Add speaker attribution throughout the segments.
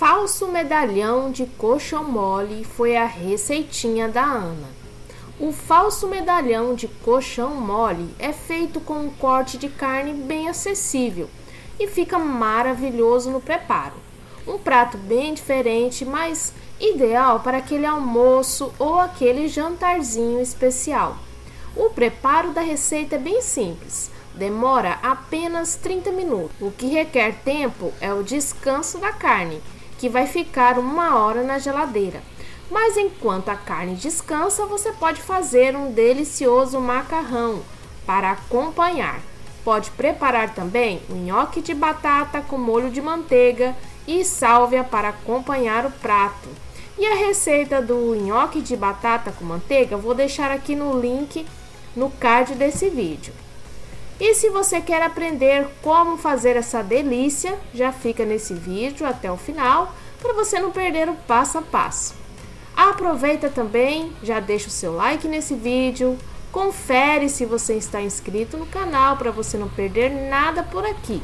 Speaker 1: Falso medalhão de coxão mole foi a receitinha da Ana. O falso medalhão de coxão mole é feito com um corte de carne bem acessível e fica maravilhoso no preparo. Um prato bem diferente, mas ideal para aquele almoço ou aquele jantarzinho especial. O preparo da receita é bem simples, demora apenas 30 minutos. O que requer tempo é o descanso da carne que vai ficar uma hora na geladeira. Mas enquanto a carne descansa, você pode fazer um delicioso macarrão para acompanhar. Pode preparar também um nhoque de batata com molho de manteiga e sálvia para acompanhar o prato. E a receita do nhoque de batata com manteiga vou deixar aqui no link no card desse vídeo. E se você quer aprender como fazer essa delícia, já fica nesse vídeo até o final para você não perder o passo a passo. Aproveita também, já deixa o seu like nesse vídeo, confere se você está inscrito no canal para você não perder nada por aqui.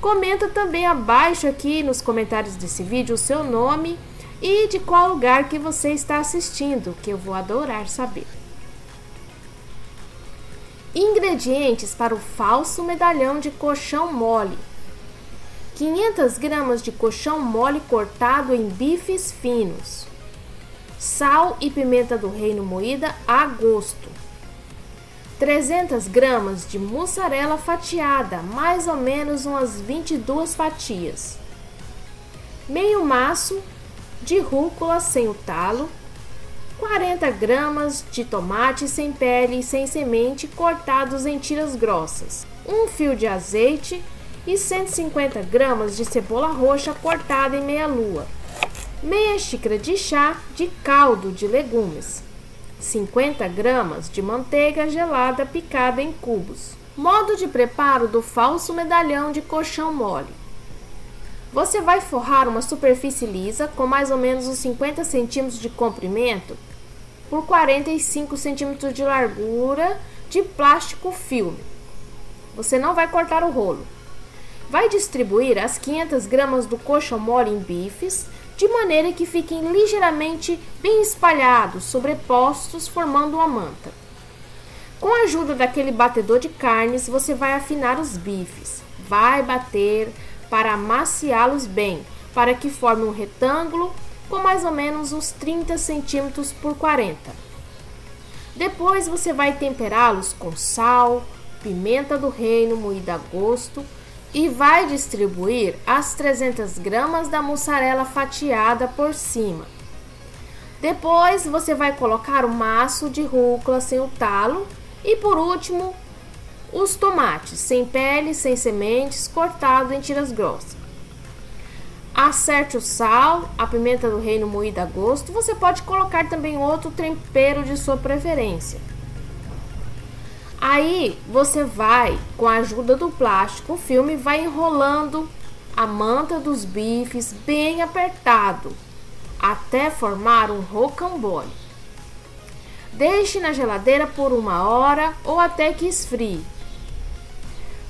Speaker 1: Comenta também abaixo aqui nos comentários desse vídeo o seu nome e de qual lugar que você está assistindo, que eu vou adorar saber. Ingredientes para o falso medalhão de colchão mole: 500 gramas de colchão mole cortado em bifes finos, sal e pimenta do reino moída a gosto, 300 gramas de mussarela fatiada, mais ou menos umas 22 fatias, meio maço de rúcula sem o talo, 40 gramas de tomate sem pele e sem semente cortados em tiras grossas, um fio de azeite e 150 gramas de cebola roxa cortada em meia lua, meia xícara de chá de caldo de legumes, 50 gramas de manteiga gelada picada em cubos. Modo de preparo do falso medalhão de colchão mole. Você vai forrar uma superfície lisa com mais ou menos uns 50 centímetros de comprimento por 45 centímetros de largura de plástico filme. Você não vai cortar o rolo. Vai distribuir as 500 gramas do coxo mole em bifes, de maneira que fiquem ligeiramente bem espalhados, sobrepostos, formando uma manta. Com a ajuda daquele batedor de carnes, você vai afinar os bifes. Vai bater para amaciá-los bem, para que forme um retângulo com mais ou menos uns 30 centímetros por 40. Depois você vai temperá-los com sal, pimenta do reino moída a gosto e vai distribuir as 300 gramas da mussarela fatiada por cima. Depois você vai colocar o maço de rúcula sem o talo e por último os tomates sem pele, sem sementes, cortado em tiras grossas. Acerte o sal, a pimenta do reino moída a gosto. Você pode colocar também outro tempero de sua preferência. Aí você vai, com a ajuda do plástico, o filme vai enrolando a manta dos bifes bem apertado até formar um rocambole. Deixe na geladeira por uma hora ou até que esfrie.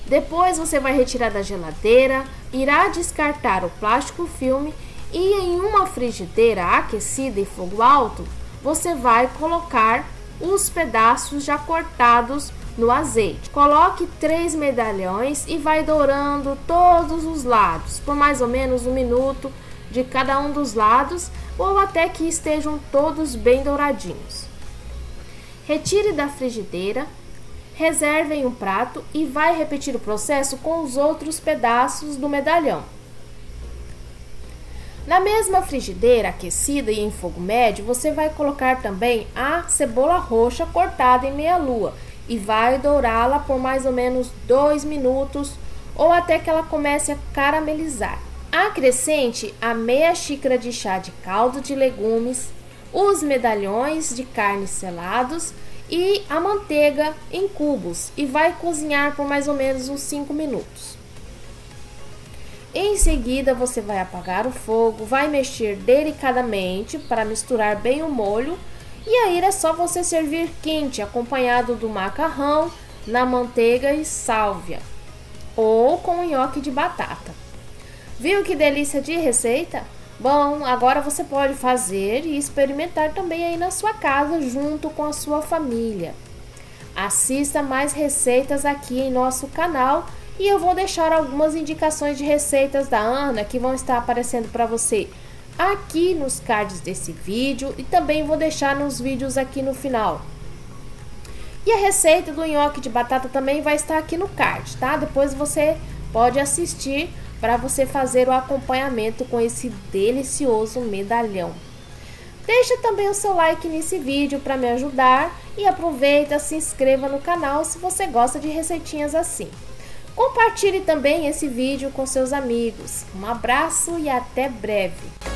Speaker 1: Depois você vai retirar da geladeira, irá descartar o plástico filme e em uma frigideira aquecida em fogo alto, você vai colocar os pedaços já cortados no azeite. Coloque três medalhões e vai dourando todos os lados por mais ou menos um minuto de cada um dos lados ou até que estejam todos bem douradinhos. Retire da frigideira reserve em um prato e vai repetir o processo com os outros pedaços do medalhão. Na mesma frigideira aquecida e em fogo médio, você vai colocar também a cebola roxa cortada em meia lua e vai dourá-la por mais ou menos 2 minutos ou até que ela comece a caramelizar. Acrescente a meia xícara de chá de caldo de legumes, os medalhões de carne selados e a manteiga em cubos e vai cozinhar por mais ou menos uns 5 minutos. Em seguida, você vai apagar o fogo, vai mexer delicadamente para misturar bem o molho e aí é só você servir quente, acompanhado do macarrão na manteiga e sálvia ou com nhoque de batata. Viu que delícia de receita? Bom, agora você pode fazer e experimentar também aí na sua casa junto com a sua família. Assista mais receitas aqui em nosso canal e eu vou deixar algumas indicações de receitas da Ana que vão estar aparecendo para você aqui nos cards desse vídeo e também vou deixar nos vídeos aqui no final. E a receita do nhoque de batata também vai estar aqui no card, tá? Depois você pode assistir para você fazer o acompanhamento com esse delicioso medalhão. Deixa também o seu like nesse vídeo para me ajudar e aproveita, se inscreva no canal se você gosta de receitinhas assim. Compartilhe também esse vídeo com seus amigos. Um abraço e até breve!